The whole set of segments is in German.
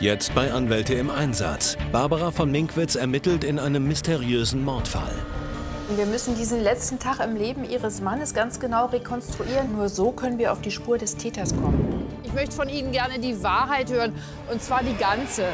Jetzt bei Anwälte im Einsatz. Barbara von Minkwitz ermittelt in einem mysteriösen Mordfall. Wir müssen diesen letzten Tag im Leben Ihres Mannes ganz genau rekonstruieren. Nur so können wir auf die Spur des Täters kommen. Ich möchte von Ihnen gerne die Wahrheit hören, und zwar die ganze.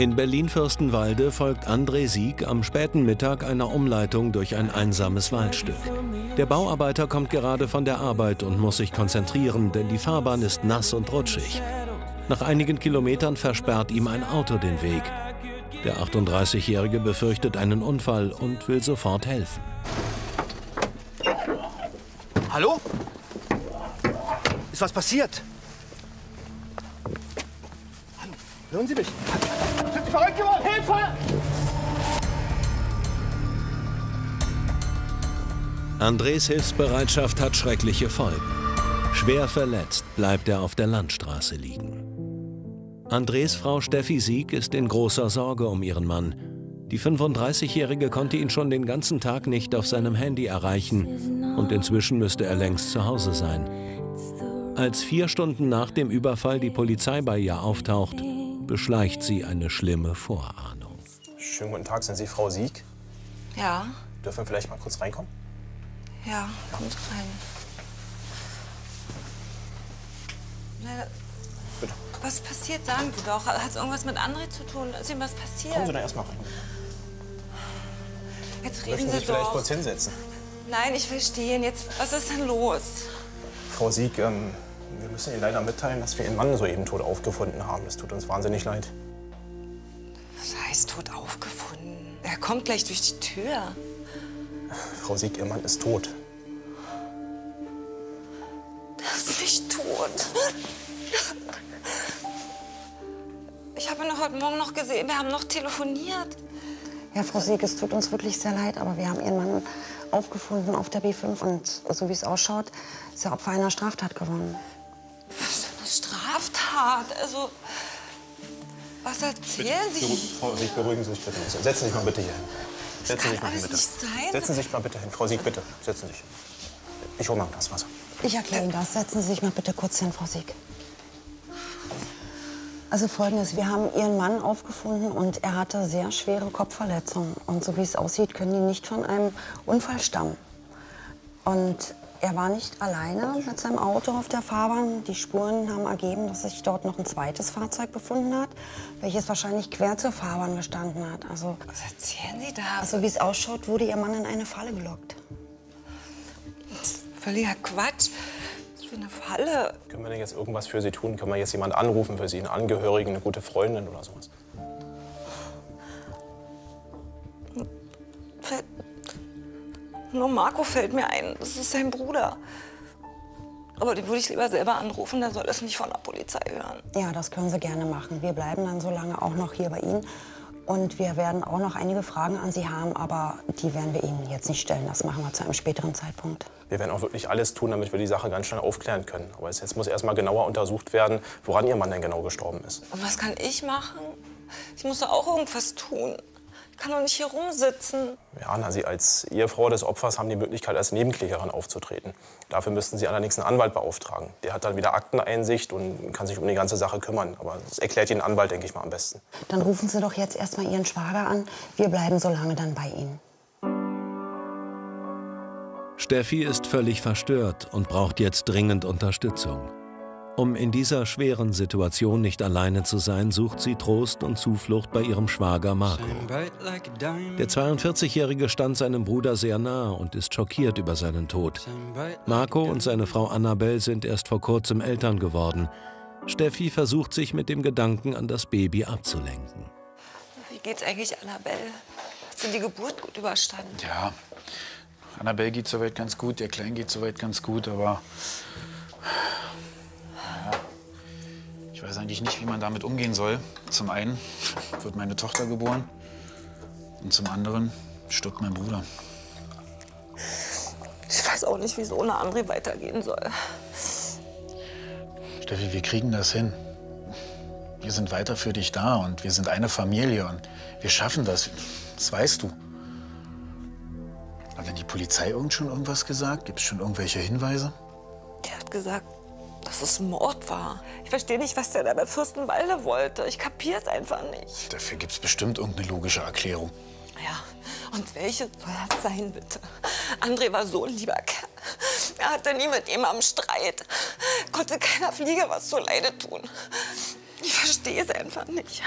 In Berlin-Fürstenwalde folgt André Sieg am späten Mittag einer Umleitung durch ein einsames Waldstück. Der Bauarbeiter kommt gerade von der Arbeit und muss sich konzentrieren, denn die Fahrbahn ist nass und rutschig. Nach einigen Kilometern versperrt ihm ein Auto den Weg. Der 38-Jährige befürchtet einen Unfall und will sofort helfen. Hallo? Ist was passiert? Hören Sie mich? Sind Sie verrückt geworden? Hilfe! Andres Hilfsbereitschaft hat schreckliche Folgen. Schwer verletzt bleibt er auf der Landstraße liegen. Andres Frau Steffi Sieg ist in großer Sorge um ihren Mann. Die 35-Jährige konnte ihn schon den ganzen Tag nicht auf seinem Handy erreichen und inzwischen müsste er längst zu Hause sein. Als vier Stunden nach dem Überfall die Polizei bei ihr auftaucht, beschleicht sie eine schlimme Vorahnung. Schönen guten Tag, sind Sie Frau Sieg? Ja, Dürfen wir vielleicht mal kurz reinkommen? ja, kommt rein. Na, Bitte. Was passiert, sagen Sie doch. Hat es irgendwas mit André zu tun? Ist ihm was passiert? Kommen Sie da erstmal rein. Jetzt reden Möchten Sie Sie sich vielleicht doch. kurz hinsetzen? Nein, ich will stehen. Jetzt, was ist denn los? Frau Sieg, ähm, wir müssen Ihnen leider mitteilen, dass wir Ihren Mann soeben tot aufgefunden haben. Es tut uns wahnsinnig leid. Was heißt tot aufgefunden? Er kommt gleich durch die Tür. Frau Sieg, Ihr Mann ist tot. Er ist nicht tot. Ich habe ihn heute Morgen noch gesehen. Wir haben noch telefoniert. Ja, Frau Sieg, es tut uns wirklich sehr leid, aber wir haben Ihren Mann aufgefunden auf der B5 und so wie es ausschaut, ist er Opfer einer Straftat geworden. Straftat. Also, was erzählen Sie? Frau Sieg, beruhigen Sie sich bitte. Setzen Sie sich mal bitte hier hin. Setzen Sie sich mal hin, bitte. Setzen Sie sich mal bitte hin. Frau Sieg, bitte. Setzen Sie sich. Ich hole mal ein Glas Wasser. Ich erkläre Ihnen das. Setzen Sie sich mal bitte kurz hin, Frau Sieg. Also folgendes, wir haben Ihren Mann aufgefunden und er hatte sehr schwere Kopfverletzungen. Und so wie es aussieht, können die nicht von einem Unfall stammen. Und er war nicht alleine mit seinem Auto auf der Fahrbahn. Die Spuren haben ergeben, dass sich dort noch ein zweites Fahrzeug befunden hat, welches wahrscheinlich quer zur Fahrbahn gestanden hat. Also, Was erzählen Sie da? also wie es ausschaut, wurde Ihr Mann in eine Falle gelockt. Völliger Quatsch. Was für eine Falle. Können wir denn jetzt irgendwas für Sie tun? Können wir jetzt jemanden anrufen für Sie? Einen Angehörigen, eine gute Freundin oder sowas? Nur Marco fällt mir ein. Das ist sein Bruder. Aber den würde ich lieber selber anrufen. Der soll das nicht von der Polizei hören. Ja, das können Sie gerne machen. Wir bleiben dann so lange auch noch hier bei Ihnen. Und wir werden auch noch einige Fragen an Sie haben, aber die werden wir Ihnen jetzt nicht stellen. Das machen wir zu einem späteren Zeitpunkt. Wir werden auch wirklich alles tun, damit wir die Sache ganz schnell aufklären können. Aber es- jetzt muss erst mal genauer untersucht werden, woran Ihr Mann denn genau gestorben ist. Und was kann ich machen? Ich muss doch auch irgendwas tun. Ich kann doch nicht hier rumsitzen. Ja, na, Sie als Ehefrau des Opfers haben die Möglichkeit, als Nebenklägerin aufzutreten. Dafür müssten Sie allerdings einen Anwalt beauftragen. Der hat dann wieder Akteneinsicht und kann sich um die ganze Sache kümmern. Aber das erklärt Ihnen Anwalt, denke ich mal, am besten. Dann rufen Sie doch jetzt erstmal Ihren Schwager an. Wir bleiben so lange dann bei Ihnen. Steffi ist völlig verstört und braucht jetzt dringend Unterstützung. Um in dieser schweren Situation nicht alleine zu sein, sucht sie Trost und Zuflucht bei ihrem Schwager Marco. Der 42-Jährige stand seinem Bruder sehr nahe und ist schockiert über seinen Tod. Marco und seine Frau Annabelle sind erst vor kurzem Eltern geworden. Steffi versucht sich mit dem Gedanken an das Baby abzulenken. Wie geht's eigentlich Annabelle? Hat sie die Geburt gut überstanden? Ja, Annabelle geht soweit ganz gut, der Klein geht soweit ganz gut, aber. Ich weiß eigentlich nicht, wie man damit umgehen soll. Zum einen wird meine Tochter geboren und zum anderen stirbt mein Bruder. Ich weiß auch nicht, wie es ohne André weitergehen soll. Steffi, wir kriegen das hin. Wir sind weiter für dich da und wir sind eine Familie und wir schaffen das. Das weißt du. Hat denn die Polizei irgend schon irgendwas gesagt? Gibt es schon irgendwelche Hinweise? Der hat gesagt, dass es Mord war. Ich verstehe nicht, was der da bei Fürstenwalde wollte. Ich kapier's einfach nicht. Dafür gibt es bestimmt irgendeine logische Erklärung. Ja, und welche soll das sein, bitte? André war so ein lieber Kerl. Er hatte nie mit jemandem Streit. Konnte keiner Fliege was zu Leide tun. Ich verstehe es einfach nicht.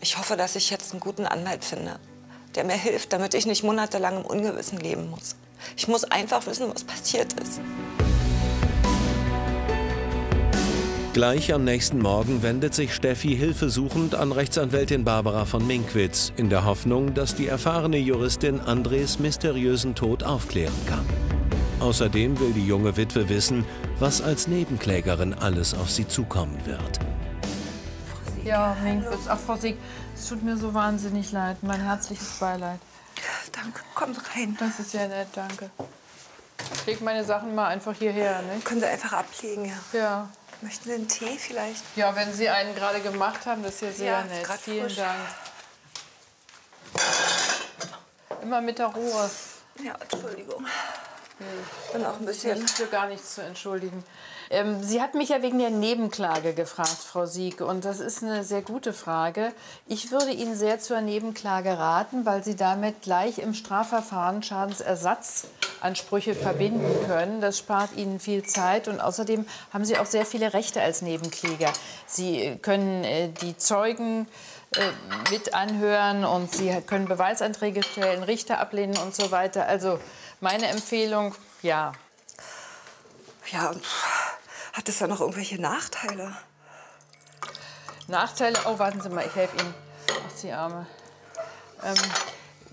Ich hoffe, dass ich jetzt einen guten Anwalt finde, der mir hilft, damit ich nicht monatelang im Ungewissen leben muss. Ich muss einfach wissen, was passiert ist. Gleich am nächsten Morgen wendet sich Steffi hilfesuchend an Rechtsanwältin Barbara von Minkwitz in der Hoffnung, dass die erfahrene Juristin Andres mysteriösen Tod aufklären kann. Außerdem will die junge Witwe wissen, was als Nebenklägerin alles auf sie zukommen wird. Ja, Minkwitz. Ach, Frau Sieg, es tut mir so wahnsinnig leid. Mein herzliches Beileid. Danke, kommt rein. Das ist sehr nett, danke. Ich leg meine Sachen mal einfach hierher, ne? Können Sie einfach ablegen, ja. Ja. Möchten Sie einen Tee vielleicht? Ja, wenn Sie einen gerade gemacht haben, das ist ja sehr Ja, nett. Vielen frisch. Dank. Immer mit der Ruhe. Ja, Entschuldigung. Bin auch ein bisschen. Ist für gar nichts zu entschuldigen. Ähm, Sie hat mich ja wegen der Nebenklage gefragt, Frau Sieg. Und das ist eine sehr gute Frage. Ich würde Ihnen sehr zur Nebenklage raten, weil Sie damit gleich im Strafverfahren Schadensersatzansprüche verbinden können. Das spart Ihnen viel Zeit. Und außerdem haben Sie auch sehr viele Rechte als Nebenkläger. Sie können äh, die Zeugen äh, mit anhören und Sie können Beweisanträge stellen, Richter ablehnen und so weiter. Also meine Empfehlung, ja. Ja, und hat es da noch irgendwelche Nachteile? Nachteile, oh, warten Sie mal, ich helfe Ihnen. Ach, die Arme. Ähm,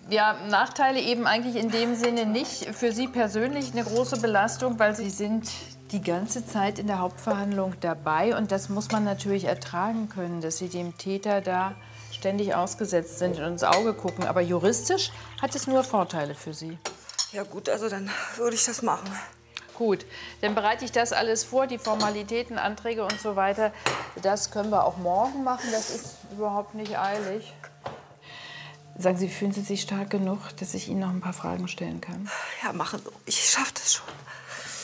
ja, Nachteile eben eigentlich in dem Sinne nicht. Für Sie persönlich eine große Belastung, weil Sie sind die ganze Zeit in der Hauptverhandlung dabei. Und das muss man natürlich ertragen können, dass Sie dem Täter da ständig ausgesetzt sind und ins Auge gucken. Aber juristisch hat es nur Vorteile für Sie. Ja gut, also dann würde ich das machen. Gut, dann bereite ich das alles vor, die Formalitäten, Anträge und so weiter. Das können wir auch morgen machen, das ist überhaupt nicht eilig. Sagen Sie, fühlen Sie sich stark genug, dass ich Ihnen noch ein paar Fragen stellen kann? Ja, machen Sie. Ich schaffe das schon.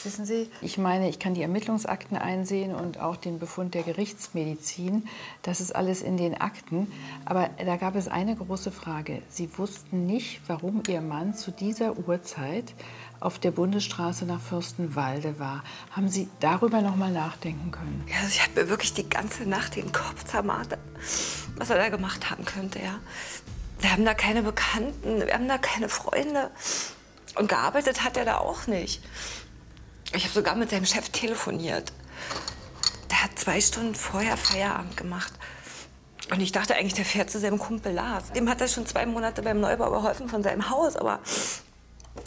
Wissen Sie, ich meine, ich kann die Ermittlungsakten einsehen und auch den Befund der Gerichtsmedizin. Das ist alles in den Akten. Aber da gab es eine große Frage. Sie wussten nicht, warum Ihr Mann zu dieser Uhrzeit auf der Bundesstraße nach Fürstenwalde war. Haben Sie darüber noch mal nachdenken können? Ja, also ich habe mir wirklich die ganze Nacht den Kopf zermartert, was er da gemacht haben könnte, ja. Wir haben da keine Bekannten, wir haben da keine Freunde. Und gearbeitet hat er da auch nicht. Ich habe sogar mit seinem Chef telefoniert. Der hat zwei Stunden vorher Feierabend gemacht. Und ich dachte eigentlich, der fährt zu seinem Kumpel Lars. Dem hat er schon zwei Monate beim Neubau geholfen von seinem Haus, aber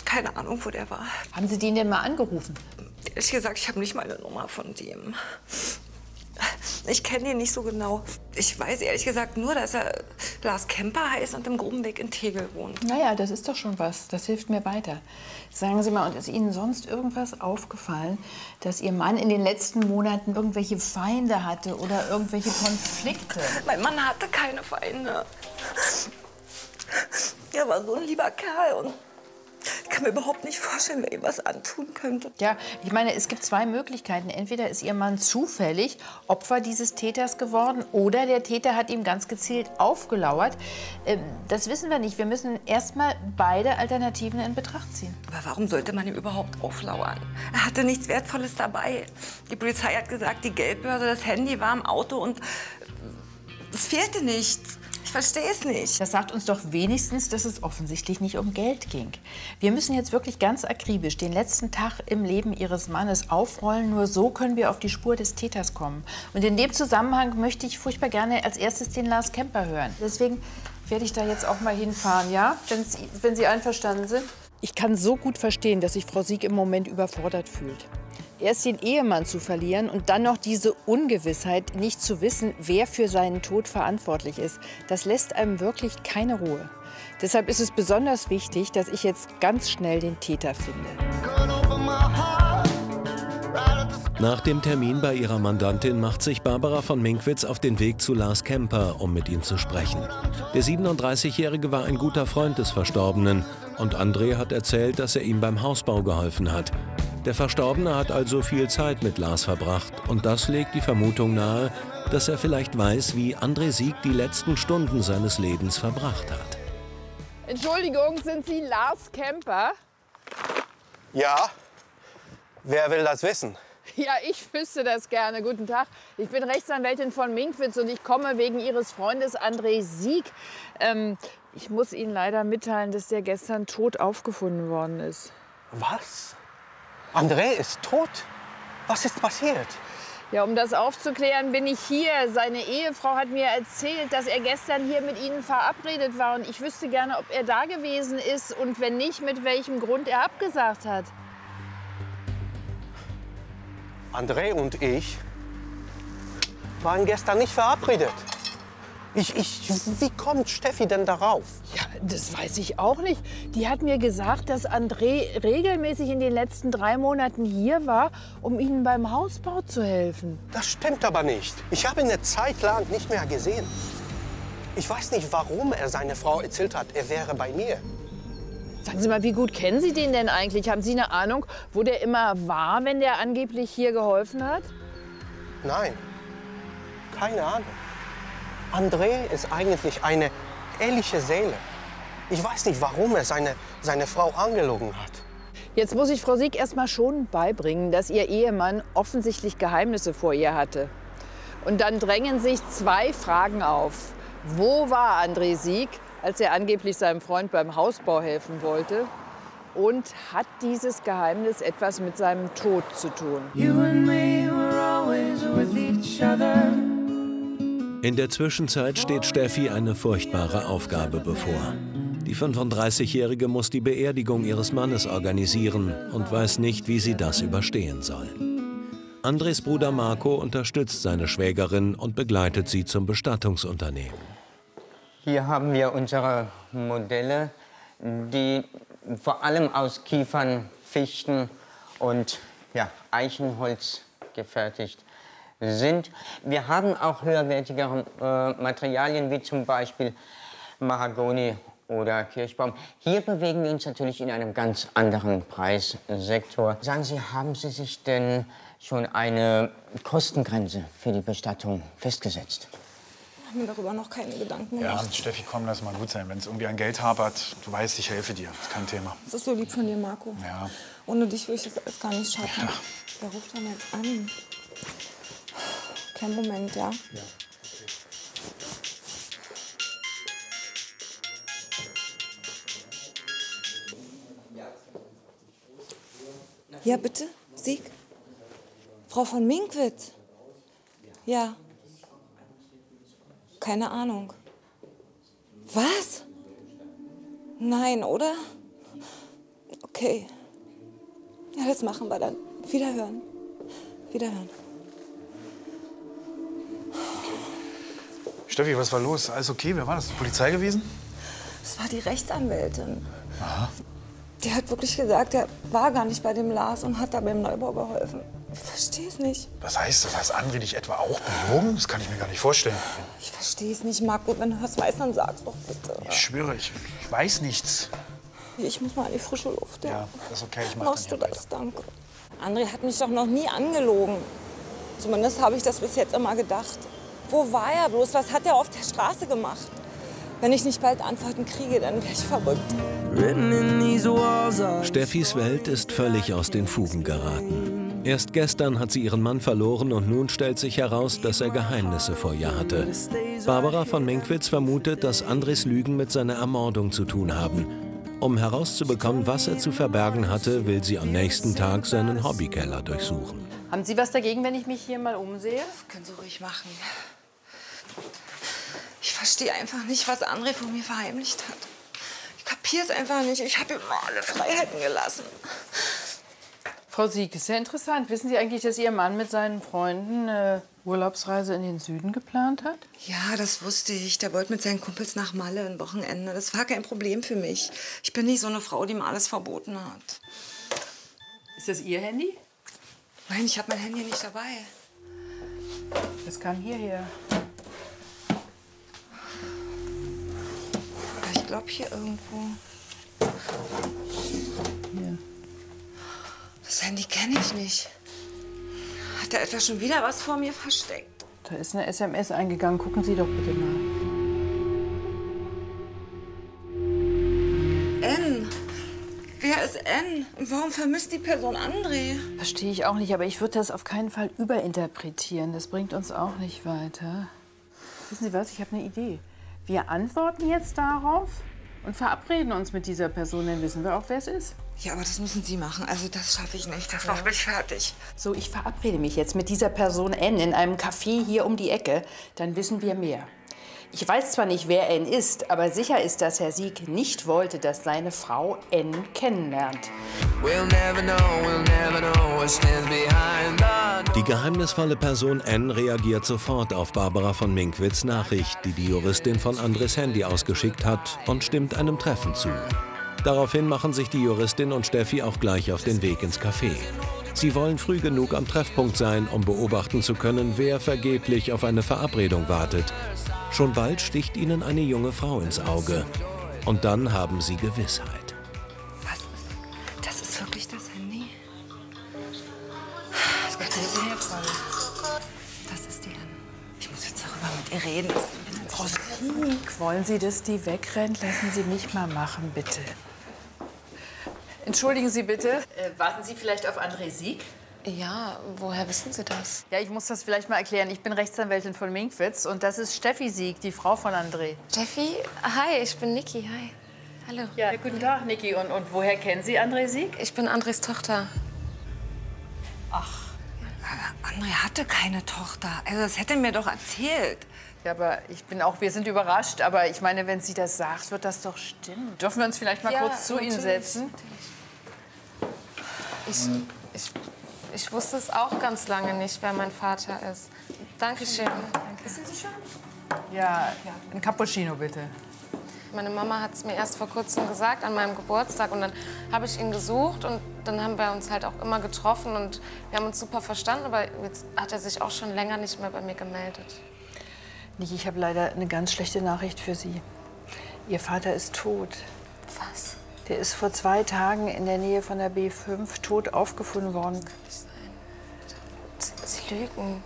keine Ahnung, wo der war. Haben Sie den denn mal angerufen? Ehrlich gesagt, ich habe nicht mal eine Nummer von dem. Ich kenne ihn nicht so genau. Ich weiß ehrlich gesagt nur, dass er Lars Kemper heißt und im Grubenweg in Tegel wohnt. Naja, das ist doch schon was. Das hilft mir weiter. Sagen Sie mal, und ist Ihnen sonst irgendwas aufgefallen, dass Ihr Mann in den letzten Monaten irgendwelche Feinde hatte oder irgendwelche Konflikte? Mein Mann hatte keine Feinde. Er war so ein lieber Kerl und ich kann mir überhaupt nicht vorstellen, wer ihm was antun könnte. Ja, ich meine, es gibt zwei Möglichkeiten. Entweder ist Ihr Mann zufällig Opfer dieses Täters geworden oder der Täter hat ihm ganz gezielt aufgelauert. Ähm, Das wissen wir nicht. Wir müssen erstmal beide Alternativen in Betracht ziehen. Aber warum sollte man ihm überhaupt auflauern? Er hatte nichts Wertvolles dabei. Die Polizei hat gesagt, die Geldbörse, das Handy war im Auto und es fehlte nichts. Ich verstehe es nicht. Das sagt uns doch wenigstens, dass es offensichtlich nicht um Geld ging. Wir müssen jetzt wirklich ganz akribisch den letzten Tag im Leben Ihres Mannes aufrollen. Nur so können wir auf die Spur des Täters kommen. Und in dem Zusammenhang möchte ich furchtbar gerne als erstes den Lars Kemper hören. Deswegen werde ich da jetzt auch mal hinfahren, ja? Wenn Sie, wenn Sie einverstanden sind. Ich kann so gut verstehen, dass sich Frau Sieg im Moment überfordert fühlt. Erst den Ehemann zu verlieren und dann noch diese Ungewissheit, nicht zu wissen, wer für seinen Tod verantwortlich ist, das lässt einem wirklich keine Ruhe. Deshalb ist es besonders wichtig, dass ich jetzt ganz schnell den Täter finde. Nach dem Termin bei ihrer Mandantin macht sich Barbara von Minkwitz auf den Weg zu Lars Kemper, um mit ihm zu sprechen. Der 37-Jährige war ein guter Freund des Verstorbenen und André hat erzählt, dass er ihm beim Hausbau geholfen hat. Der Verstorbene hat also viel Zeit mit Lars verbracht und das legt die Vermutung nahe, dass er vielleicht weiß, wie André Sieg die letzten Stunden seines Lebens verbracht hat. Entschuldigung, sind Sie Lars Kemper? Ja. Wer will das wissen? Ja, ich wüsste das gerne. Guten Tag. Ich bin Rechtsanwältin von Minkwitz und ich komme wegen Ihres Freundes André Sieg. Ähm, ich muss Ihnen leider mitteilen, dass der gestern tot aufgefunden worden ist. Was? André ist tot? Was ist passiert? Ja, um das aufzuklären, bin ich hier. Seine Ehefrau hat mir erzählt, dass er gestern hier mit Ihnen verabredet war. Und ich wüsste gerne, ob er da gewesen ist und wenn nicht, mit welchem Grund er abgesagt hat. André und ich waren gestern nicht verabredet. Ich, ich, wie kommt Steffi denn darauf? Ja, das weiß ich auch nicht. Die hat mir gesagt, dass André regelmäßig in den letzten drei Monaten hier war, um Ihnen beim Hausbau zu helfen. Das stimmt aber nicht. Ich habe ihn eine Zeit lang nicht mehr gesehen. Ich weiß nicht, warum er seine Frau erzählt hat, er wäre bei mir. Sagen Sie mal, wie gut kennen Sie den denn eigentlich? Haben Sie eine Ahnung, wo der immer war, wenn der angeblich hier geholfen hat? Nein, keine Ahnung. André ist eigentlich eine ehrliche Seele. Ich weiß nicht, warum er seine, seine Frau angelogen hat. Jetzt muss ich Frau Sieg erst mal schon beibringen, dass ihr Ehemann offensichtlich Geheimnisse vor ihr hatte. Und dann drängen sich zwei Fragen auf. Wo war André Sieg, als er angeblich seinem Freund beim Hausbau helfen wollte? Und hat dieses Geheimnis etwas mit seinem Tod zu tun? In der Zwischenzeit steht Steffi eine furchtbare Aufgabe bevor. Die 35-Jährige muss die Beerdigung ihres Mannes organisieren und weiß nicht, wie sie das überstehen soll. Andres Bruder Marco unterstützt seine Schwägerin und begleitet sie zum Bestattungsunternehmen. Hier haben wir unsere Modelle, die vor allem aus Kiefern, Fichten und ja, Eichenholz gefertigt sind. Wir haben auch höherwertigere äh, Materialien wie zum Beispiel Mahagoni oder Kirschbaum. Hier bewegen wir uns natürlich in einem ganz anderen Preissektor. Sagen Sie, haben Sie sich denn schon eine Kostengrenze für die Bestattung festgesetzt? Ich habe mir darüber noch keine Gedanken Ja, gemacht. Steffi, komm, lass mal gut sein. Wenn es irgendwie an Geld hapert, du weißt, ich helfe dir. ist kein Thema. Das ist so lieb von dir, Marco. Ja. Ohne dich würde ich das alles gar nicht schaffen. Wer ruft denn jetzt an? Kein Moment, ja? Ja, bitte? Sieg? Frau von Minkwitz? Ja. Keine Ahnung. Was? Nein, oder? Okay. Ja, das machen wir dann. Wiederhören. Wiederhören. Steffi, was war los? Alles okay? Wer war das? Die Polizei gewesen? Das war die Rechtsanwältin. Die hat wirklich gesagt, er war gar nicht bei dem Lars und hat da beim Neubau geholfen. Ich verstehe es nicht. Was heißt das? Heißt André dich etwa auch belogen? Das kann ich mir gar nicht vorstellen. Ich verstehe es nicht, Marco. Wenn du was weißt, dann sag's doch bitte. Ich schwöre, ich, ich weiß nichts. Ich muss mal in die frische Luft. Ja. Ja, das ist okay, ich mach Machst du das? Danke. André hat mich doch noch nie angelogen. Zumindest habe ich das bis jetzt immer gedacht. Wo war er bloß? Was hat er auf der Straße gemacht? Wenn ich nicht bald Antworten kriege, dann wäre ich verrückt. Steffis Welt ist völlig aus den Fugen geraten. Erst gestern hat sie ihren Mann verloren und nun stellt sich heraus, dass er Geheimnisse vor ihr hatte. Barbara von Menkwitz vermutet, dass Andres Lügen mit seiner Ermordung zu tun haben. Um herauszubekommen, was er zu verbergen hatte, will sie am nächsten Tag seinen Hobbykeller durchsuchen. Haben Sie was dagegen, wenn ich mich hier mal umsehe? Können Sie ruhig machen. Ich verstehe einfach nicht, was André von mir verheimlicht hat. Ich kapiere es einfach nicht. Ich habe ihm alle Freiheiten gelassen. Frau Sieg, ist ja interessant. Wissen Sie eigentlich, dass Ihr Mann mit seinen Freunden eine Urlaubsreise in den Süden geplant hat? Ja, das wusste ich. Der wollte mit seinen Kumpels nach Malle ein Wochenende. Das war kein Problem für mich. Ich bin nicht so eine Frau, die mir alles verboten hat. Ist das Ihr Handy? Nein, ich habe mein Handy nicht dabei. Das kam hierher. Ich glaube hier irgendwo. Hier. Das Handy kenne ich nicht. Hat er etwa schon wieder was vor mir versteckt? Da ist eine SMS eingegangen. Gucken Sie doch bitte mal. N. Wer ist N? Und warum vermisst die Person André? Verstehe ich auch nicht, aber ich würde das auf keinen Fall überinterpretieren. Das bringt uns auch nicht weiter. Wissen Sie was? Ich habe eine Idee. Wir antworten jetzt darauf und verabreden uns mit dieser Person, dann wissen wir auch, wer es ist. Ja, aber das müssen Sie machen. Also das schaffe ich nicht. Das macht mich fertig. So, ich verabrede mich jetzt mit dieser Person N in einem Café hier um die Ecke. Dann wissen wir mehr. Ich weiß zwar nicht, wer N ist, aber sicher ist, dass Herr Sieg nicht wollte, dass seine Frau N kennenlernt. Die geheimnisvolle Person N reagiert sofort auf Barbara von Minkwitz Nachricht, die die Juristin von Andres Handy ausgeschickt hat, und stimmt einem Treffen zu. Daraufhin machen sich die Juristin und Steffi auch gleich auf den Weg ins Café. Sie wollen früh genug am Treffpunkt sein, um beobachten zu können, wer vergeblich auf eine Verabredung wartet. Schon bald sticht ihnen eine junge Frau ins Auge. Und dann haben sie Gewissheit. Was ist? Das ist wirklich das Handy? Das kann Das ist die N. Ich muss jetzt darüber mit ihr reden. Frau Sieg, wollen Sie, dass die wegrennt? Lassen Sie mich mal machen, bitte. Entschuldigen Sie bitte. Äh, warten Sie vielleicht auf André Sieg? Ja, woher wissen Sie das? Ja, ich muss das vielleicht mal erklären. Ich bin Rechtsanwältin von Minkwitz und das ist Steffi Sieg, die Frau von André. Steffi? Hi, ich bin Niki. Hi. Hallo. Ja, guten Tag, Niki. Und, und woher kennen Sie André Sieg? Ich bin Andres Tochter. Ach. Aber André hatte keine Tochter. Also das hätte er mir doch erzählt. Ja, aber ich bin auch, wir sind überrascht. Aber ich meine, wenn sie das sagt, wird das doch stimmen. Dürfen wir uns vielleicht mal Ja, kurz zu Ihnen natürlich, setzen? Ich, ich, ich wusste es auch ganz lange nicht, wer mein Vater ist. Dankeschön. Wissen Sie schon? Ja, ein Cappuccino bitte. Meine Mama hat es mir erst vor kurzem gesagt, an meinem Geburtstag. Und dann habe ich ihn gesucht und dann haben wir uns halt auch immer getroffen und wir haben uns super verstanden. Aber jetzt hat er sich auch schon länger nicht mehr bei mir gemeldet. Niki, ich habe leider eine ganz schlechte Nachricht für Sie. Ihr Vater ist tot. Was? Der ist vor zwei Tagen in der Nähe von der B5 tot aufgefunden worden. Sie lügen.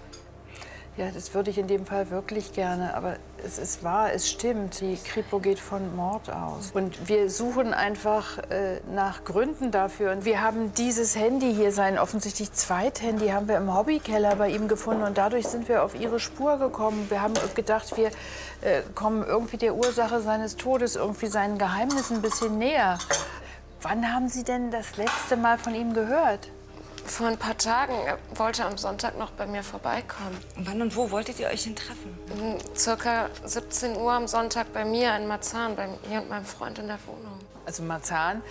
Ja, das würde ich in dem Fall wirklich gerne, aber es ist wahr, es stimmt. Die Kripo geht von Mord aus. Und wir suchen einfach äh, nach Gründen dafür. Und wir haben dieses Handy hier, sein offensichtlich Zweithandy, haben wir im Hobbykeller bei ihm gefunden. Und dadurch sind wir auf ihre Spur gekommen. Wir haben gedacht, wir äh, kommen irgendwie der Ursache seines Todes, irgendwie seinen Geheimnissen ein bisschen näher. Wann haben Sie denn das letzte Mal von ihm gehört? Vor ein paar Tagen. Er wollte am Sonntag noch bei mir vorbeikommen. Wann und wo wolltet ihr euch denn treffen? Um Circa 17 Uhr am Sonntag bei mir in Marzahn, bei mir und meinem Freund in der Wohnung. Also Marzahn,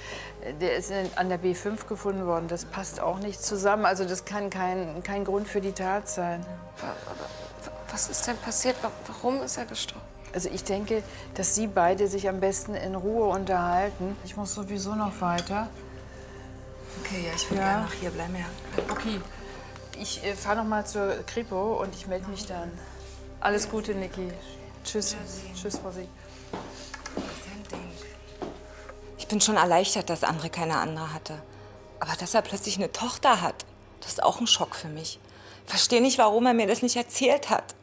der ist an der B5 gefunden worden. Das passt auch nicht zusammen. Also das kann kein, kein Grund für die Tat sein. Was ist denn passiert? Wa- Warum ist er gestorben? Also ich denke, dass Sie beide sich am besten in Ruhe unterhalten. Ich muss sowieso noch weiter. Okay, ja, ich will Ja. gerne noch hier bleiben. Ja. Okay, ich äh, fahre noch mal zur Kripo und ich melde mich dann. Alles Gute, Niki. Tschüss. Tschüss, Frau Sieg. Ich bin schon erleichtert, dass André keine andere hatte. Aber dass er plötzlich eine Tochter hat, das ist auch ein Schock für mich. Ich verstehe nicht, warum er mir das nicht erzählt hat.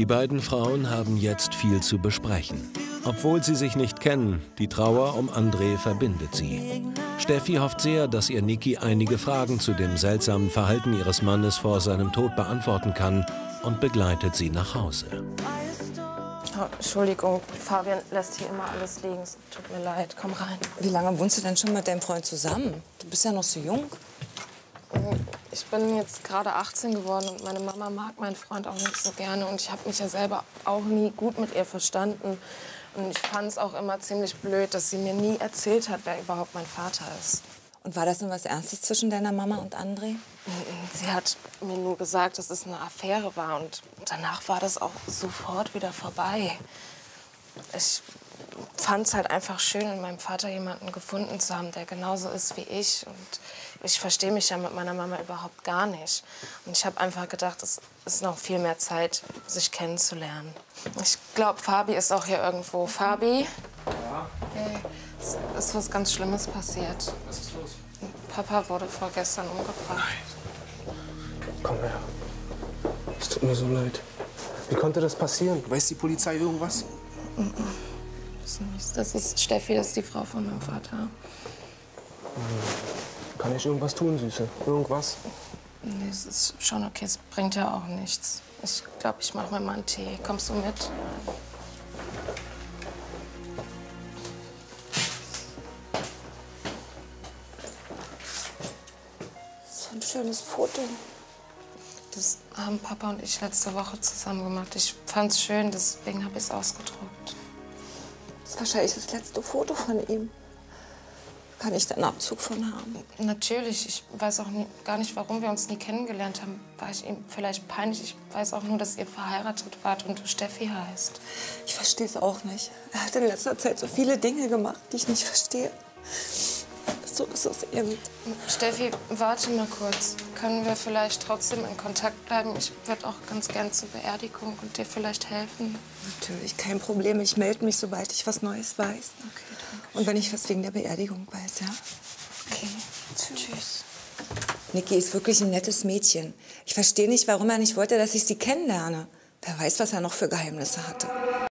Die beiden Frauen haben jetzt viel zu besprechen. Obwohl sie sich nicht kennen, die Trauer um André verbindet sie. Steffi hofft sehr, dass ihr Niki einige Fragen zu dem seltsamen Verhalten ihres Mannes vor seinem Tod beantworten kann und begleitet sie nach Hause. Oh, Entschuldigung, Fabian lässt hier immer alles liegen. Es tut mir leid. Komm rein. Wie lange wohnst du denn schon mit deinem Freund zusammen? Du bist ja noch so jung. Ich bin jetzt gerade 18 geworden und meine Mama mag meinen Freund auch nicht so gerne. Und ich habe mich ja selber auch nie gut mit ihr verstanden. Und ich fand es auch immer ziemlich blöd, dass sie mir nie erzählt hat, wer überhaupt mein Vater ist. Und war das denn was Ernstes zwischen deiner Mama und André? Sie hat mir nur gesagt, dass es eine Affäre war und danach war das auch sofort wieder vorbei. Ich fand es halt einfach schön, in meinem Vater jemanden gefunden zu haben, der genauso ist wie ich. Und ich verstehe mich ja mit meiner Mama überhaupt gar nicht. Und ich habe einfach gedacht, es ist noch viel mehr Zeit, sich kennenzulernen. Ich glaube, Fabi ist auch hier irgendwo. Fabi? Ja? Hey, es ist was ganz Schlimmes passiert. Was ist los? Papa wurde vorgestern umgebracht. Komm her. Es tut mir so leid. Wie konnte das passieren? Weiß die Polizei irgendwas? Das ist nichts. Das ist Steffi, das ist die Frau von meinem Vater. Kann ich irgendwas tun, Süße? Irgendwas? Nee, es ist schon okay. Es bringt ja auch nichts. Ich glaube, ich mache mir mal einen Tee. Kommst du mit? So ein schönes Foto. Das haben Papa und ich letzte Woche zusammen gemacht. Ich fand's schön, deswegen habe ich es ausgedruckt. Das ist wahrscheinlich das letzte Foto von ihm. Kann ich da einen Abzug von haben? Natürlich. Ich weiß auch nie, gar nicht, warum wir uns nie kennengelernt haben. War ich ihm vielleicht peinlich? Ich weiß auch nur, dass ihr verheiratet wart und du Steffi heißt. Ich verstehe es auch nicht. Er hat in letzter Zeit so viele Dinge gemacht, die ich nicht verstehe. So ist es eben. Steffi, warte mal kurz. Können wir vielleicht trotzdem in Kontakt bleiben? Ich würde auch ganz gern zur Beerdigung und dir vielleicht helfen. Natürlich, kein Problem. Ich melde mich, sobald ich was Neues weiß. Okay, danke. Und wenn ich was wegen der Beerdigung weiß, ja? Okay, tschüss. Niki ist wirklich ein nettes Mädchen. Ich verstehe nicht, warum er nicht wollte, dass ich sie kennenlerne. Wer weiß, was er noch für Geheimnisse hatte.